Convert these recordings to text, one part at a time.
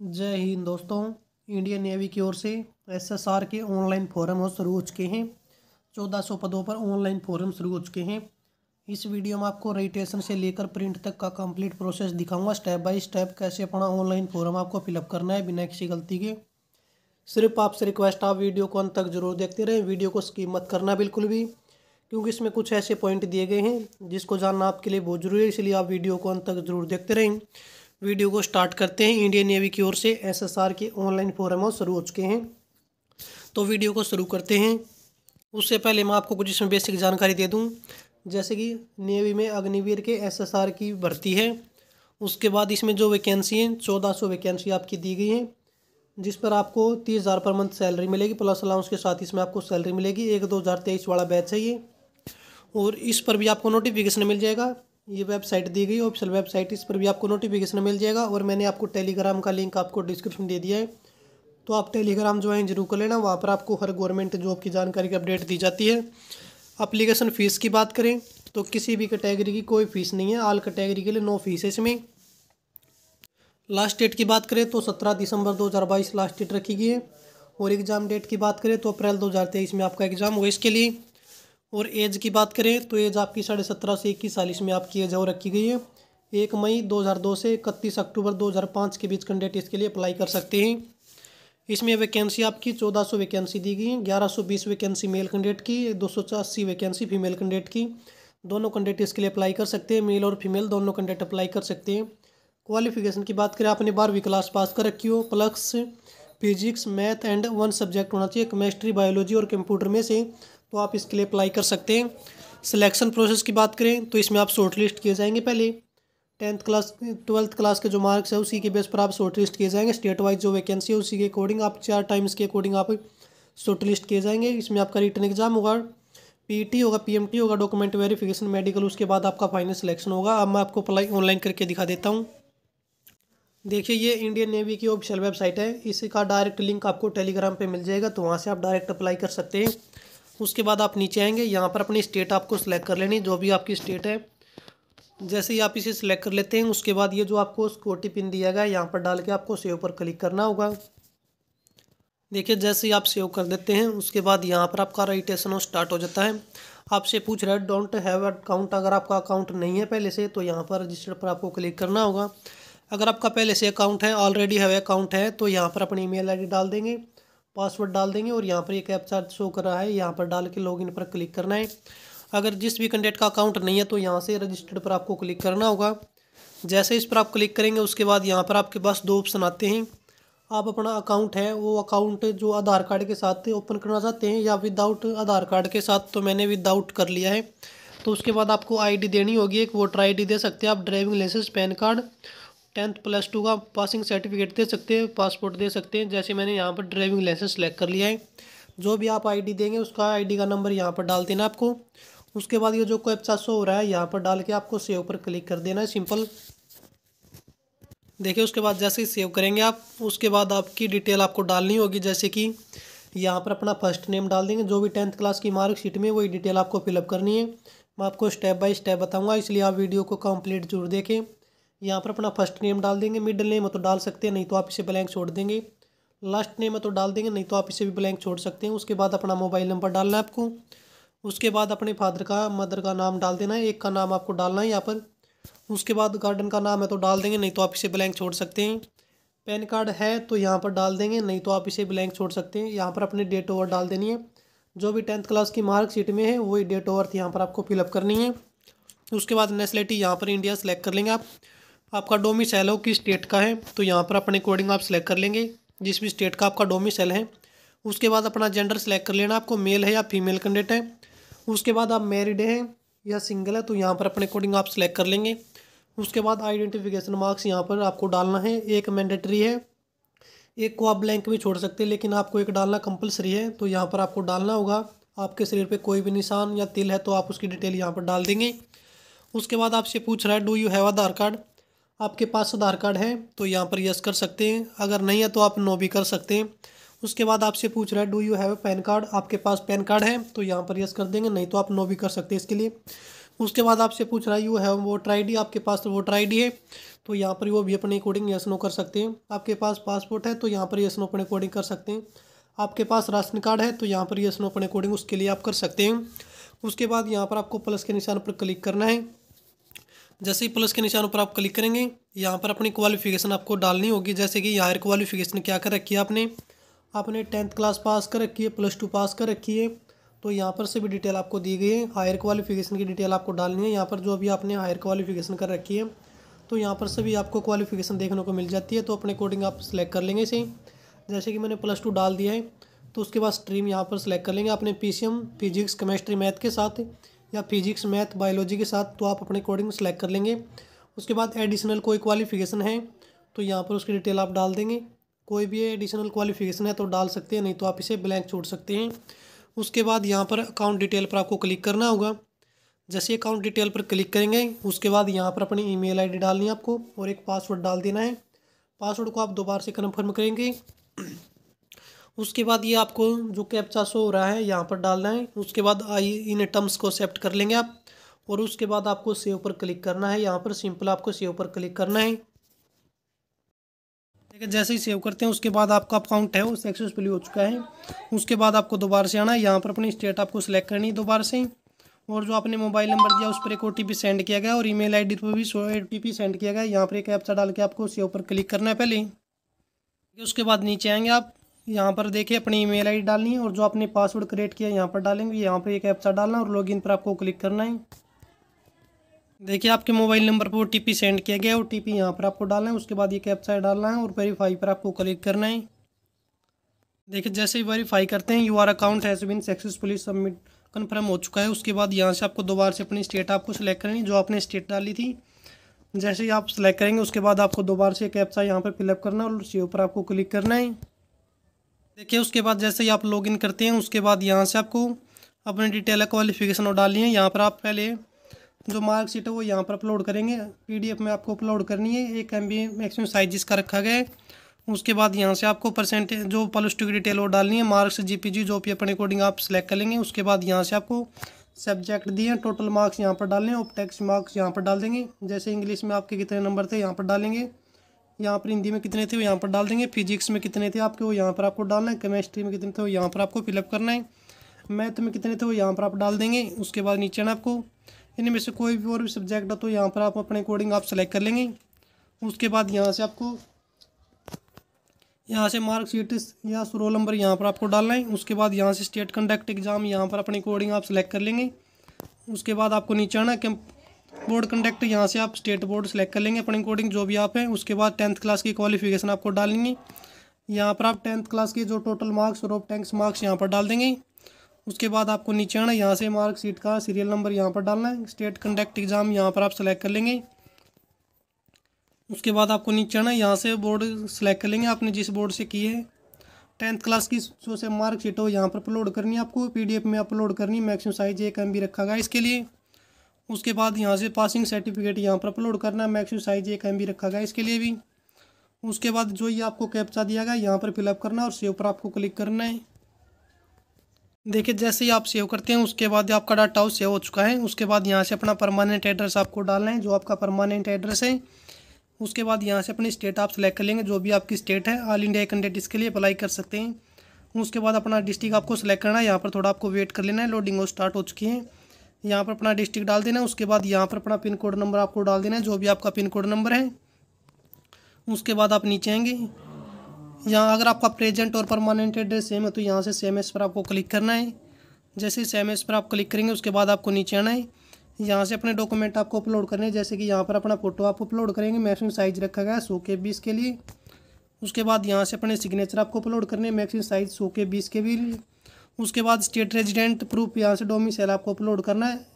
जय हिंद दोस्तों। Indian Navy की ओर से एसएसआर के ऑनलाइन फॉरम हो शुरू हो चुके हैं। चौदह सौ पदों पर ऑनलाइन फॉरम शुरू हो चुके हैं। इस वीडियो में आपको रजिस्ट्रेशन से लेकर प्रिंट तक का कंप्लीट प्रोसेस दिखाऊँगा। स्टेप बाय स्टेप कैसे अपना ऑनलाइन फॉरम आपको फिलअप करना है बिना किसी गलती के। सिर्फ़ आपसे रिक्वेस्ट आप वीडियो को अंत तक ज़रूर देखते रहें। वीडियो को स्कीम मत करना बिल्कुल भी, क्योंकि इसमें कुछ ऐसे पॉइंट दिए गए हैं जिसको जानना आपके लिए बहुत ज़रूरी है, इसलिए आप वीडियो को अंत तक ज़रूर देखते रहें। वीडियो को स्टार्ट करते हैं। इंडियन नेवी की ओर से एसएसआर के ऑनलाइन फोरम और शुरू हो चुके हैं। तो वीडियो को शुरू करते हैं। उससे पहले मैं आपको कुछ इसमें बेसिक जानकारी दे दूँ। जैसे कि नेवी में अग्निवीर के एसएसआर की भर्ती है। उसके बाद इसमें जो वैकेंसी हैं, चौदह सौ वैकेंसी आपकी दी गई हैं, जिस पर आपको तीस हज़ार पर मंथ सैलरी मिलेगी, प्लस अलाउंस के साथ इसमें आपको सैलरी मिलेगी। एक दो हज़ार तेईस वाला बैच है ये। और इस पर भी आपको नोटिफिकेशन मिल जाएगा। ये वेबसाइट दी गई, ऑफिशियल वेबसाइट, इस पर भी आपको नोटिफिकेशन मिल जाएगा और मैंने आपको टेलीग्राम का लिंक आपको डिस्क्रिप्शन दे दिया है। तो आप टेलीग्राम ज्वाइन ज़रूर कर लेना, वहाँ पर आपको हर गवर्नमेंट जॉब की जानकारी की अपडेट दी जाती है। अप्लीकेशन फ़ीस की बात करें तो किसी भी कैटेगरी की कोई फ़ीस नहीं है आल कैटेगरी के लिए नो फ़ीस है इसमें। लास्ट डेट की बात करें तो सत्रह दिसंबर दो हज़ार बाईस लास्ट डेट रखी गई है। और एग्ज़ाम डेट की बात करें तो अप्रैल दो हज़ार तेईस में आपका एग्ज़ाम होगा इसके लिए। और एज की बात करें तो एज आपकी साढ़े सत्रह से इक्कीस साल इसमें आपकी एज और रखी गई है। एक मई 2002 से इकतीस अक्टूबर 2005 के बीच कैंडिडेट इसके लिए अप्लाई कर सकते हैं। इसमें वैकेंसी आपकी 1400 वैकेंसी दी गई है 1120 वैकेंसी मेल कैंडिडेट की, दो वैकेंसी फीमेल कैंडिडेट की। दोनों कैंडिडेट इसके लिए अप्लाई कर सकते हैं मेल और फीमेल दोनों कैंडिडेट अप्लाई कर सकते हैं। क्वालिफिकेशन की बात करें, आपने बारहवीं क्लास पास कर रखी हो plus physics math and one subject होना चाहिए केमिस्ट्री बायोलॉजी और कंप्यूटर में से। तो आप इसके लिए अप्लाई कर सकते हैं। सिलेक्शन प्रोसेस की बात करें तो इसमें आप शॉर्ट लिस्ट किए जाएँगे पहले। टेंथ क्लास ट्वेल्थ क्लास के जो मार्क्स है, उसी के बेस पर आप शॉर्ट लिस्ट किए जाएँगे। स्टेट वाइज जो वैकेंसी है, उसी के अकॉर्डिंग आप चार टाइम्स के अकॉर्डिंग आप शॉर्ट लिस्ट किए जाएँगे। इसमें आपका रिटर्न एग्ज़ाम होगा पीटी होगा पीएमटी होगा डॉक्यूमेंट वेरिफिकेशन मेडिकल उसके बाद आपका फाइनल सिलेक्शन होगा। अब मैं आपको अप्लाई ऑनलाइन करके दिखा देता हूँ। देखिए, ये इंडियन नेवी की ऑफिशियल वेबसाइट है। इसका डायरेक्ट लिंक आपको टेलीग्राम पे मिल जाएगा तो वहाँ से आप डायरेक्ट अप्लाई कर सकते हैं। उसके बाद आप नीचे आएँगे, यहाँ पर अपनी स्टेट आपको सेलेक्ट कर लेनी, जो भी आपकी स्टेट है। जैसे ही आप इसे सिलेक्ट कर लेते हैं, उसके बाद ये जो आपको सिक्योरिटी पिन दिया गया है, यहाँ पर डाल के आपको सेव पर क्लिक करना होगा। देखिए, जैसे ही आप सेव कर देते हैं, उसके बाद यहाँ पर आपका रजिस्ट्रेशन स्टार्ट हो जाता है। आपसे पूछ रहा है डोंट हैव अकाउंट अगर आपका अकाउंट नहीं है पहले से तो यहाँ पर रजिस्टर पर आपको क्लिक करना होगा। अगर आपका पहले से अकाउंट है ऑलरेडी है अकाउंट है तो यहाँ पर अपनी ईमेल आईडी डाल देंगे। पासवर्ड डाल देंगे और यहाँ पर एक ऐप चार्ज शो कर रहा है। यहाँ पर डाल के लॉगिन पर क्लिक करना है। अगर जिस भी कैंडिडेट का अकाउंट नहीं है तो यहाँ से रजिस्टर्ड पर आपको क्लिक करना होगा। जैसे इस पर आप क्लिक करेंगे, उसके बाद यहाँ पर आपके पास दो ऑप्शन आते हैं। आप अपना अकाउंट है, वो अकाउंट जो आधार कार्ड के साथ ओपन करना चाहते हैं या विदाउट आधार कार्ड के साथ तो मैंने विदाउट कर लिया है। तो उसके बाद आपको आईडी देनी होगी, एक वोटर आईडी दे सकते हैं आप driving licence PAN card tenth plus two का पासिंग सर्टिफिकेट दे सकते हैं, पासपोर्ट दे सकते हैं। जैसे मैंने यहाँ पर ड्राइविंग लाइसेंस सेलेक्ट कर लिया है। जो भी आप आईडी देंगे, उसका आईडी का नंबर यहाँ पर डाल देना आपको। उसके बाद ये जो कैप्चा शो हो रहा है, यहाँ पर डाल के आपको सेव पर क्लिक कर देना है सिंपल देखिए, उसके बाद जैसे ही सेव करेंगे आप, उसके बाद आपकी डिटेल आपको डालनी होगी। जैसे कि यहाँ पर अपना फ़र्स्ट नेम डाल देंगे। जो भी टेंथ क्लास की मार्कशीट में, वही डिटेल आपको फिलअप करनी है। मैं आपको स्टेप बाय स्टेप बताऊँगा, इसलिए आप वीडियो को कंप्लीट ज़रूर देखें। यहाँ पर अपना फ़र्स्ट नेम डाल देंगे मिडिल नेम है तो डाल सकते हैं, नहीं तो आप इसे ब्लैंक छोड़ देंगे। लास्ट नेम है तो डाल देंगे, नहीं तो आप इसे भी ब्लैंक छोड़ सकते हैं। उसके बाद अपना मोबाइल नंबर डालना है आपको। उसके बाद अपने फादर का मदर का नाम डाल देना है। एक का नाम आपको डालना है यहाँ पर। उसके बाद गार्डन का नाम है तो डाल देंगे, नहीं तो आप इसे ब्लैंक छोड़ सकते हैं। पैन कार्ड है तो यहाँ पर डाल देंगे, नहीं तो आप इसे ब्लैंक छोड़ सकते हैं। यहाँ पर अपनी डेट ओवर डाल देनी है। जो भी टेंथ क्लास की मार्कशीट में है, वही डेट ओवर यहाँ पर आपको फिलअप करनी है। उसके बाद नेशनलिटी यहाँ पर इंडिया सेलेक्ट कर लेंगे आप। आपका डोमिसाइल हो किस स्टेट का है तो यहाँ पर अपने अकॉर्डिंग आप सेलेक्ट कर लेंगे। जिस भी स्टेट का आपका डोमिसाइल है, उसके बाद अपना जेंडर सेलेक्ट कर लेना, आपको मेल है या फीमेल कैंडिडेट है। उसके बाद आप मैरिड हैं या सिंगल है तो यहाँ पर अपने अकॉर्डिंग आप सेलेक्ट कर लेंगे। उसके बाद आइडेंटिफिकेशन मार्क्स यहाँ पर आपको डालना है, एक मैंडेटरी है, एक को आप ब्लैंक भी छोड़ सकते हैं, लेकिन आपको एक डालना कंपलसरी है तो यहाँ पर आपको डालना होगा। आपके शरीर पे कोई भी निशान या तिल है तो आप उसकी डिटेल यहाँ पर डाल देंगे। उसके बाद आपसे पूछ रहा है do you have Aadhaar card? आपके पास आधार कार्ड है तो यहाँ पर यस कर सकते हैं। अगर नहीं है तो आप नो भी कर सकते हैं। उसके बाद आपसे पूछ रहा है do you have PAN card आपके पास पैन कार्ड है तो यहाँ पर यस कर देंगे, नहीं तो आप नो भी कर सकते हैं इसके लिए। उसके बाद आपसे पूछ रहा है यू हैव वोटर आईडी आपके पास तो वोटर आईडी है तो यहाँ पर वो भी अपने अकॉर्डिंग यस नो कर सकते हैं। आपके पास पासपोर्ट है तो यहाँ पर यस नो अपने अकॉर्डिंग कर सकते हैं। आपके पास राशन कार्ड है तो यहाँ पर यस नो अपने अकॉर्डिंग उसके लिए आप कर सकते हैं। उसके बाद यहाँ पर आपको प्लस के निशान पर क्लिक करना है। जैसे ही प्लस के निशान पर आप क्लिक करेंगे, यहाँ पर अपनी क्वालिफिकेशन आपको डालनी होगी। जैसे कि हायर क्वालिफिकेशन क्या कर रखी है आपने? आपने टेंथ क्लास पास कर रखी है प्लस टू पास कर रखी है। तो यहाँ पर से भी डिटेल आपको दी गई है। हायर क्वालिफिकेशन की डिटेल आपको डालनी है। यहाँ पर जो भी आपने हायर क्वालिफिकेशन कर रखी है तो यहाँ पर से भी आपको क्वालिफिकेशन देखने को मिल जाती है। तो अपने अकॉर्डिंग आप सेलेक्ट कर लेंगे इसे। जैसे कि मैंने प्लस टू डाल दिया है तो उसके बाद स्ट्रीम यहाँ पर सेलेक्ट कर लेंगे अपने पी फिजिक्स केमिस्ट्री मैथ के साथ। या फिजिक्स, मैथ, बायोलॉजी के साथ तो आप अपने अकॉर्डिंग सेलेक्ट कर लेंगे। उसके बाद एडिशनल कोई क्वालिफिकेशन है तो यहाँ पर उसकी डिटेल आप डाल देंगे। कोई भी एडिशनल क्वालिफिकेशन है तो डाल सकते हैं, नहीं तो आप इसे ब्लैंक छोड़ सकते हैं। उसके बाद यहाँ पर अकाउंट डिटेल पर आपको क्लिक करना होगा। जैसे अकाउंट डिटेल पर क्लिक करेंगे, उसके बाद यहाँ पर अपनी ईमेल आईडी डालनी है आपको और एक पासवर्ड डाल देना है। पासवर्ड को आप दोबारा से कन्फर्म करेंगे। उसके बाद ये आपको जो कैप्चा शो हो रहा है, यहाँ पर डालना है। उसके बाद आई, इन टर्म्स को एक्सेप्ट कर लेंगे आप। और उसके बाद आपको सेव पर क्लिक करना है। यहाँ पर सिंपल आपको सेव पर क्लिक करना है। है, जैसे ही सेव करते हैं, उसके बाद आपका अकाउंट है, वो सक्सेसफुली हो चुका है। उसके बाद आपको दोबारा से आना है। यहाँ पर अपनी स्टेट आपको सिलेक्ट करनी है दोबारा से। और जो आपने मोबाइल नंबर दिया, उस पर एक ओटीपी सेंड किया गया और ईमेल आईडी पर भी ओ टी सेंड किया गया यहाँ पर एक ऐप्सा डाल के आपको सेव पर क्लिक करना है पहले। उसके बाद नीचे आएँगे आप। यहाँ पर देखिए अपनी ईमेल आईडी डालनी है और जो आपने पासवर्ड क्रिएट किया यहाँ पर डालेंगे। यहाँ पर एक ऐप्सा डालना और लॉगिन पर आपको क्लिक करना है। देखिए, आपके मोबाइल नंबर पर ओ टी सेंड किया गया ओ टी पी यहाँ पर आपको डालना है, उसके बाद ये कैप्चा डालना है और वेरीफाई पर आपको क्लिक करना है। देखिए, जैसे ही वेरीफाई करते हैं your account has been successfully submit confirm हो चुका है। उसके बाद यहाँ से आपको दोबारा से अपनी स्टेट आपको सेलेक्ट करनी जो आपने स्टेट डाली थी। जैसे ही आप सेलेक्ट करेंगे, उसके बाद आपको दोबारा से कैप्चा यहाँ पर फिलअप करना है और उसी ऊपर आपको क्लिक करना है। देखिए, उसके बाद जैसे ही आप लॉगिन करते हैं, उसके बाद यहाँ से आपको अपनी डिटेल क्वालिफिकेशन और डालनी है। यहाँ पर आप पहले जो मार्कशीट है, वो यहाँ पर अपलोड करेंगे। पीडीएफ में आपको अपलोड करनी है। एक एम बी मैक्सिमम साइज़ जिसका रखा गया है। उसके बाद यहाँ से आपको परसेंटेज जो प्लस टू की डिटेल वो डालनी है। मार्क्स जीपीजी जो भी अपने अकॉर्डिंग आप सेलेक्ट कर लेंगे। उसके बाद यहाँ से आपको सब्जेक्ट दिए टोटल मार्क्स यहाँ पर डालने और टैक्स मार्क्स यहाँ पर डाल देंगे। जैसे इंग्लिश में आपके कितने नंबर थे, यहाँ पर डालेंगे। यहाँ पर हिंदी में कितने थे वो यहाँ पर डाल देंगे। फिजिक्स में कितने थे आपके वो यहाँ पर आपको डालना है। केमिस्ट्री में कितने थे वो यहाँ पर आपको फिलअप करना है। मैथ में कितने थे वो यहाँ पर आप डाल देंगे। उसके बाद नीचे ना आपको। इनमें से कोई भी और भी सब्जेक्ट हो तो यहाँ पर आप अपने अकॉर्डिंग आप सेलेक्ट कर लेंगे। उसके बाद यहाँ से आपको, यहाँ से मार्कशीट या रोल नंबर यहाँ पर आपको डालना है। उसके बाद यहाँ से स्टेट कंडक्ट एग्ज़ाम यहाँ पर अपने अकॉर्डिंग आप सेलेक्ट कर लेंगे। उसके बाद आपको नीचे आना बोर्ड कंडक्ट यहाँ से आप स्टेट बोर्ड सेलेक्ट कर लेंगे अपने अकॉर्डिंग जो भी आप हैं। उसके बाद टेंथ क्लास की क्वालिफिकेशन आपको डालेंगे यहाँ पर आप टेंथ क्लास की जो टोटल मार्क्स और टैंक्स मार्क्स यहाँ पर डाल देंगे। उसके बाद आपको नीचे आना यहाँ से मार्कशीट का सीरियल नंबर यहाँ पर डालना है। स्टेट कंडक्ट एग्ज़ाम यहाँ पर आप सेलेक्ट कर लेंगे। उसके बाद आपको नीचे आना यहाँ से बोर्ड सेलेक्ट कर लेंगे। आपने जिस बोर्ड से की है टेंथ क्लास की जो से मार्कशीट हो, यहाँ पर अपलोड करनी है आपको। पीडीएफ में अपलोड करनी मैक्सिमम साइज़ एक एम रखा गया इसके लिए। उसके बाद यहाँ से पासिंग सर्टिफिकेट यहाँ पर अपलोड करना है। मैक्सिमम साइज़ एक एम रखा गया इसके लिए भी। उसके बाद जो ये आपको कैप्चा दिया गया यहाँ पर फिलअप करना और सेव पर आपको क्लिक करना है। देखिए, जैसे ही आप सेव करते हैं, उसके बाद आपका डाटा हाउस सेव हो चुका है। उसके बाद यहाँ से अपना परमानेंट एड्रेस आपको डालना है, जो आपका परमानेंट एड्रेस है। उसके बाद यहाँ से अपनी स्टेट आप सेलेक्ट कर लेंगे, जो भी आपकी स्टेट है। ऑल इंडिया कैंडिडेट इसके लिए अप्लाई कर सकते हैं। उसके बाद अपना डिस्ट्रिक्ट आपको सेलेक्ट करना है। यहाँ पर थोड़ा आपको वेट कर लेना है। लोडिंग वो स्टार्ट हो चुकी है। यहाँ पर अपना डिस्ट्रिक्ट डाल देना है। उसके बाद यहाँ पर अपना पिन कोड नंबर आपको डाल देना है, जो भी आपका पिन कोड नंबर है। उसके बाद आप नीचे आएँगे। यहाँ अगर आपका प्रेजेंट और परमानेंट एड्रेस सेम है तो यहाँ से सेम एस पर आपको क्लिक करना है। जैसे सेम एस पर आप क्लिक करेंगे, उसके बाद आपको नीचे आना है। यहाँ से अपने डॉक्यूमेंट आपको अपलोड करने हैं। जैसे कि यहाँ पर अपना फ़ोटो आप अपलोड करेंगे, मैक्सिमम साइज़ रखा गया है, सौ के बीस के लिए। उसके बाद यहाँ से अपने सिग्नेचर आपको अपलोड करने मैक्सिमम साइज़ सौ के बीस के भी उसके बाद स्टेट रेजिडेंट प्रूफ यहाँ से डोमिसाइल आपको अपलोड करना है।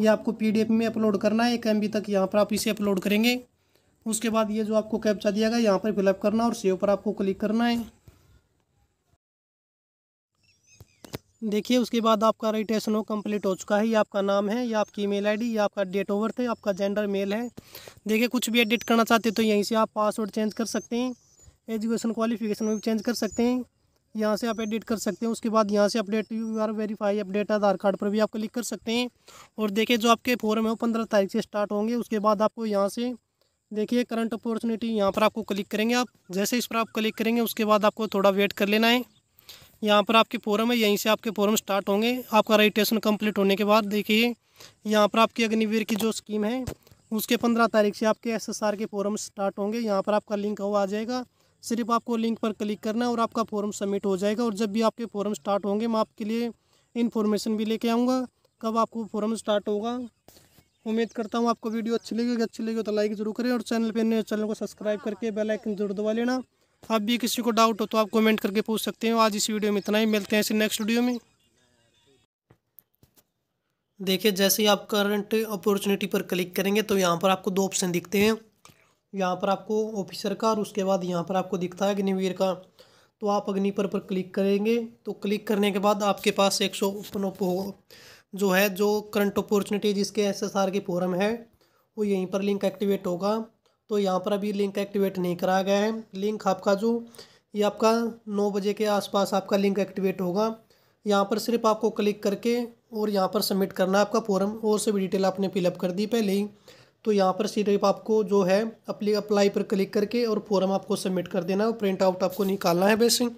ये आपको पीडीएफ में अपलोड करना है, एक एमबी तक यहाँ पर आप इसे अपलोड करेंगे। उसके बाद ये जो आपको कैप्चा दिया गया, यहाँ पर फिलअप करना और सेव पर आपको क्लिक करना है। देखिए, उसके बाद आपका रजिस्ट्रेशन हो कंप्लीट हो चुका है। ये आपका नाम है, ये आपकी ईमेल आईडी ये आपका डेट ऑफ़ बर्थ है, आपका जेंडर मेल है। देखिए, कुछ भी एडिट करना चाहते तो यहीं से आप पासवर्ड चेंज कर सकते हैं। एजुकेशन क्वालिफिकेशन भी चेंज कर सकते हैं। यहाँ से आप एडिट कर सकते हैं। उसके बाद यहाँ से update your verify update Aadhaar card पर भी आप क्लिक कर सकते हैं। और देखिए, जो आपके फॉर्म है वो पंद्रह तारीख से स्टार्ट होंगे। उसके बाद आपको यहाँ से देखिए करंट अपॉर्चुनिटी यहाँ पर आपको क्लिक करेंगे आप। जैसे इस पर आप क्लिक करेंगे, उसके बाद आपको थोड़ा वेट कर लेना है। यहाँ पर आपके फॉरम है, यहीं से आपके फॉरम स्टार्ट होंगे। आपका रजिस्ट्रेशन कंप्लीट होने के बाद देखिए, यहाँ पर आपकी अग्निवीर की जो स्कीम है, उसके पंद्रह तारीख से आपके एसएसआर के फॉरम स्टार्ट होंगे। यहाँ पर आपका लिंक हुआ आ जाएगा। सिर्फ़ आपको लिंक पर क्लिक करना है और आपका फॉर्म सबमिट हो जाएगा और जब भी आपके फॉर्म स्टार्ट होंगे, मैं आपके लिए इन्फॉर्मेशन भी लेके आऊँगा। कब आपको फॉर्म स्टार्ट होगा, उम्मीद करता हूँ आपको वीडियो अच्छी लगेगी अच्छी लगी तो लाइक ज़रूर करें और चैनल पर नए चैनल को सब्सक्राइब करके बेल आइकन ज़रूर दबा लेना। अब भी किसी को डाउट हो तो आप कमेंट करके पूछ सकते हो। आज इस वीडियो में इतना ही। मिलते हैं इसी नेक्स्ट वीडियो में। देखिए, जैसे ही आप करंट अपॉर्चुनिटी पर क्लिक करेंगे तो यहाँ पर आपको दो ऑप्शन दिखते हैं। यहाँ पर आपको ऑफिसर का और उसके बाद यहाँ पर आपको दिखता है अग्निवीर का। तो आप अग्निपर पर पर क्लिक करेंगे तो क्लिक करने के बाद आपके पास एक सौ ओपन जो है, जो करंट अपॉर्चुनिटी जिसके एसएसआर की फॉरम है, वो यहीं पर लिंक एक्टिवेट होगा। तो यहाँ पर अभी लिंक एक्टिवेट नहीं कराया गया है। लिंक आपका जो, ये आपका नौ बजे के आसपास आपका लिंक एक्टिवेट होगा। यहाँ पर सिर्फ़ आपको क्लिक करके और यहाँ पर सबमिट करना है आपका फॉर्म और से भी डिटेल आपने फिलअप कर दी पहले ही। तो यहाँ पर सिर्फ़ आपको जो है अपली अप्लाई पर क्लिक करके और फॉर्म आपको सबमिट कर देना है प्रिंट आउट आपको निकालना है बेसिक